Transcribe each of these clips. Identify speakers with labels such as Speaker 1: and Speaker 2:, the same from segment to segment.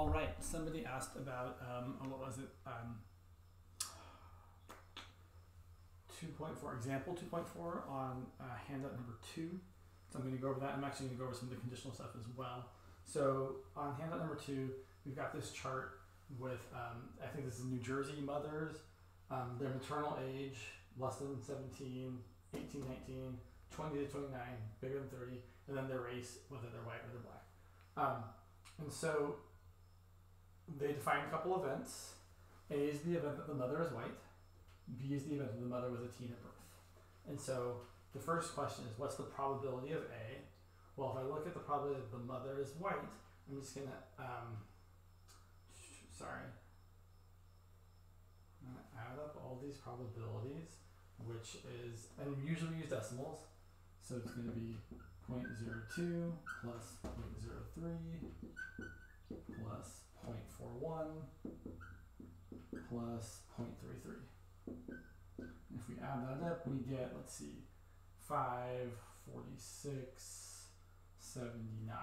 Speaker 1: All right. Somebody asked about um, what was it? Um, two point four example two point four on uh, handout number two. So I'm going to go over that. I'm actually going to go over some of the conditional stuff as well. So on handout number two, we've got this chart with um, I think this is New Jersey mothers, um, their maternal age less than 17, 18, 19, 20 to 29, bigger than 30, and then their race, whether they're white or they're black. Um, and so they define a couple events. A is the event that the mother is white. B is the event that the mother was a teen at birth. And so the first question is what's the probability of A? Well, if I look at the probability that the mother is white, I'm just going to, um, sorry, I'm to add up all these probabilities, which is, and we usually use decimals. So it's to be 0.02 plus 0.03 plus 0.41 plus 0.33. If we add that up, we get, let's see, 5, 46, 79.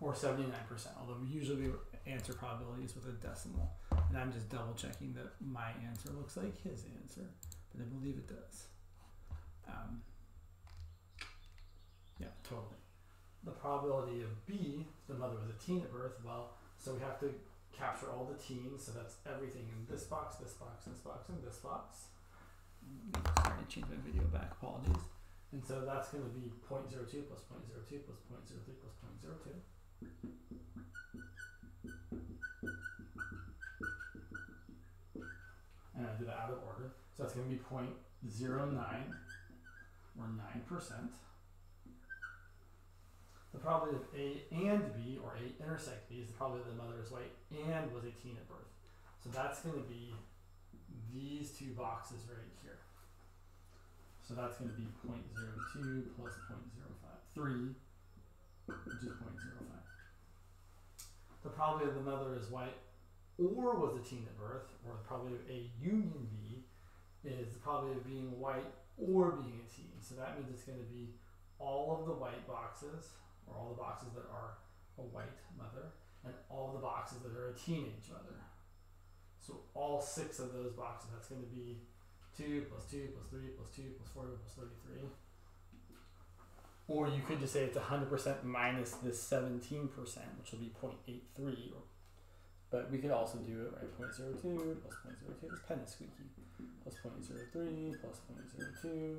Speaker 1: Or 79%, although we usually answer probabilities with a decimal. And I'm just double checking that my answer looks like his answer, but I believe it does. Um, yeah, totally. The probability of B, the mother was a teen at birth, well, so we have to capture all the teens, so that's everything in this box, this box, this box, and this box. Sorry, to change my video back, apologies. And so that's going to be 0.02 plus 0.02 plus 0.03 plus 0.02. And I did it out of order. So that's going to be 0.09 or 9%. The probability of A and B, or A intersect B, is the probability that the mother is white and was a teen at birth. So that's going to be these two boxes right here. So that's going to be 0.02 plus 0.03, which is 0.05. The probability of the mother is white or was a teen at birth, or the probability of A union B, is the probability of being white or being a teen. So that means it's going to be all of the white boxes, or all the boxes that are a white mother, and all the boxes that are a teenage mother. So all six of those boxes, that's going to be 2 plus 2 plus 3 plus 2 plus 4 plus 33. Or you could just say it's 100% minus this 17%, which will be 0.83. Or, but we could also do it, right? 0.02 plus 0.02, this pen is squeaky, plus 0.03 plus 0.02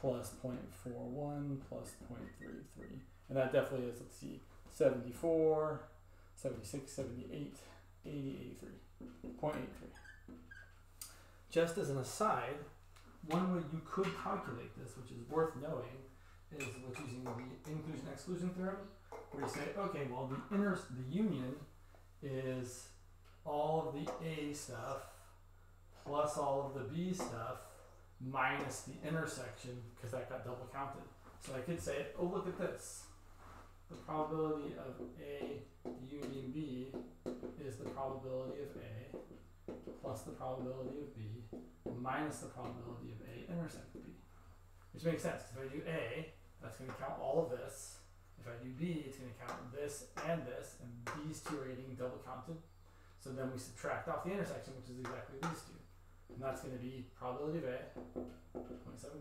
Speaker 1: plus 0.41 plus 0.33. And that definitely is, let's see, 74, 76, 78, 80, 83, 0.83. Just as an aside, one way you could calculate this, which is worth knowing, is with using the inclusion exclusion theorem, where you say, okay, well the inner the union is all of the A stuff plus all of the B stuff minus the intersection because that got double counted. So I could say, oh look at this. The probability of A union B is the probability of A plus the probability of B minus the probability of A intersect B. Which makes sense. If I do A, that's going to count all of this. If I do B, it's going to count this and this, and these two are getting double counted. So then we subtract off the intersection, which is exactly these two. And that's going to be probability of A, 0.79,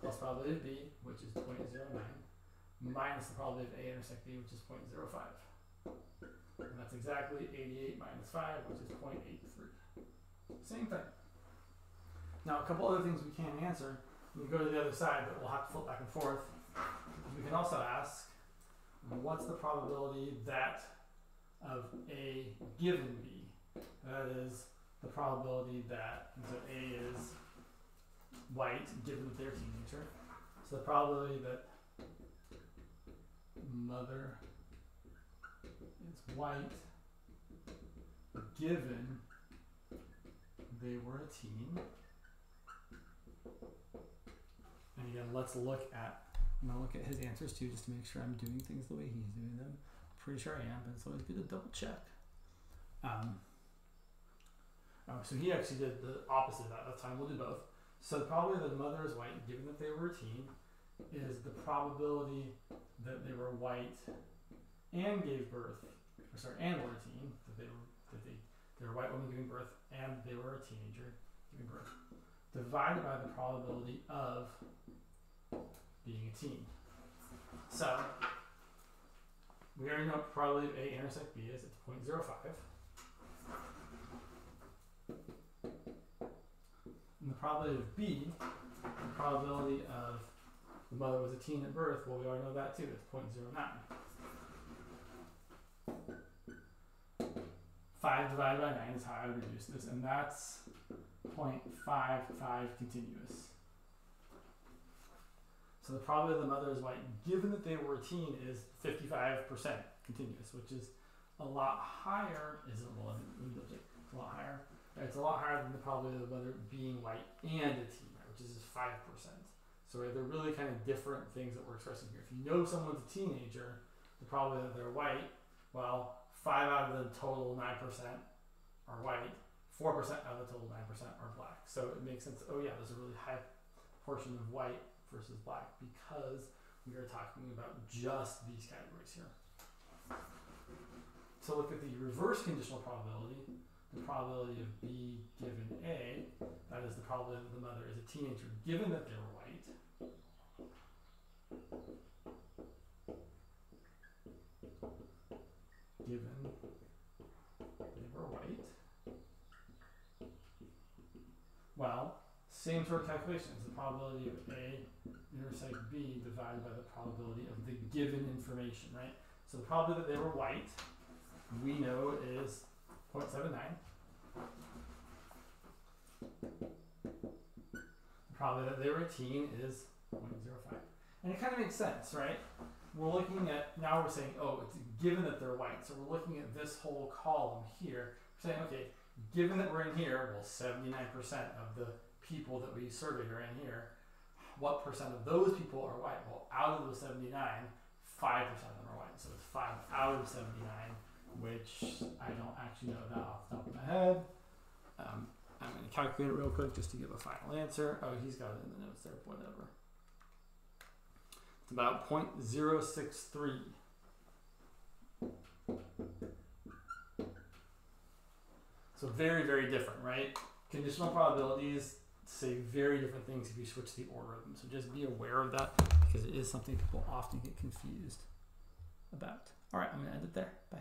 Speaker 1: plus probability of B, which is 0.09, minus the probability of A intersect B, which is 0.05. And that's exactly 88 minus 5, which is 0.83. Same thing. Now, a couple other things we can't answer. We can go to the other side, but we'll have to flip back and forth. We can also ask, what's the probability that of A given B? That is the probability that A is white, given that they're teenager. So the probability that mother is white, given they were a teen. And again, let's look at, I'm gonna look at his answers too, just to make sure I'm doing things the way he's doing them. Pretty sure I am, but it's always good to double check. Um, oh, so he actually did the opposite of that. That's fine. We'll do both. So probably the mother is white, given that they were a teen, is the probability that they were white and gave birth, or sorry, and were a teen, that they were that they they were white woman giving birth and they were a teenager giving birth, divided by the probability of being a teen. So we already know the probability of A intersect B is. It's 0.05. And the probability of B, the probability of the mother was a teen at birth, well, we already know that too. It's 0.09. 5 divided by 9 is how I would reduce this, and that's 0.55 continuous. So the probability of the mother is white, given that they were a teen, is 55% continuous, which is a lot higher. Is it well? A lot higher. It's a lot higher than the probability of the mother being white and a teen, which is just five percent. So they're really kind of different things that we're expressing here. If you know someone's a teenager, the probability that they're white, well, five out of the total nine percent are white. Four percent out of the total nine percent are black. So it makes sense. Oh yeah, there's a really high portion of white versus black because we are talking about just these categories here. To look at the reverse conditional probability, the probability of B given A, that is the probability that the mother is a teenager given that they were white. Given they were white. Well, same sort of calculations. The probability of A intersect B divided by the probability of the given information, right? So the probability that they were white we know is 0.79. Probably that they were a teen is 0.05. And it kind of makes sense, right? We're looking at, now we're saying, oh, it's given that they're white. So we're looking at this whole column here. We're saying, okay, given that we're in here, well, 79% of the people that we surveyed are in here. What percent of those people are white? Well, out of the 79, 5% of them are white. So it's 5 out of 79 which I don't actually know that off the top of my head. Um, I'm going to calculate it real quick just to give a final answer. Oh, he's got it in the notes there, whatever. It's about 0.063. So very, very different, right? Conditional probabilities say very different things if you switch the order of them. So just be aware of that because it is something people often get confused about. All right, I'm going to end it there. Bye.